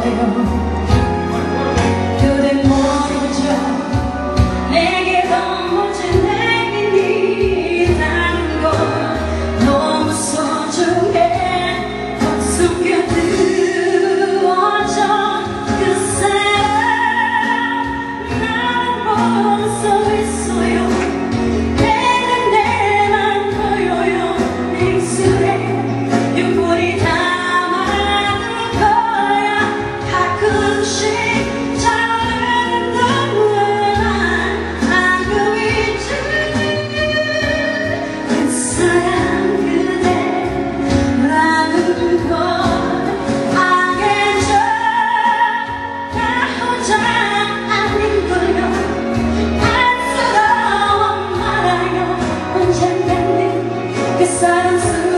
toil silence.